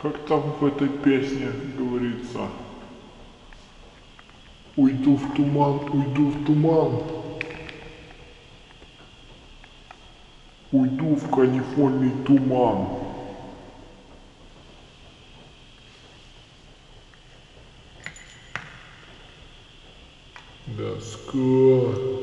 Как там в этой песне говорится? Уйду в туман, уйду в туман. Уйду в канифольный туман. Доска.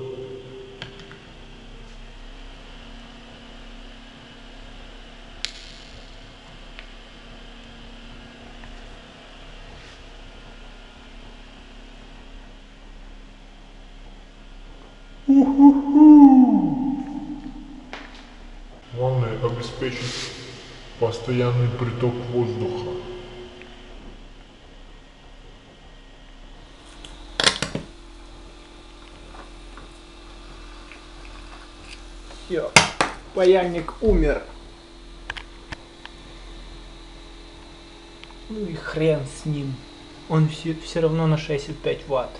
Главное обеспечить постоянный приток воздуха. Все, паяльник умер. Ну и хрен с ним. Он все, все равно на 65 ватт.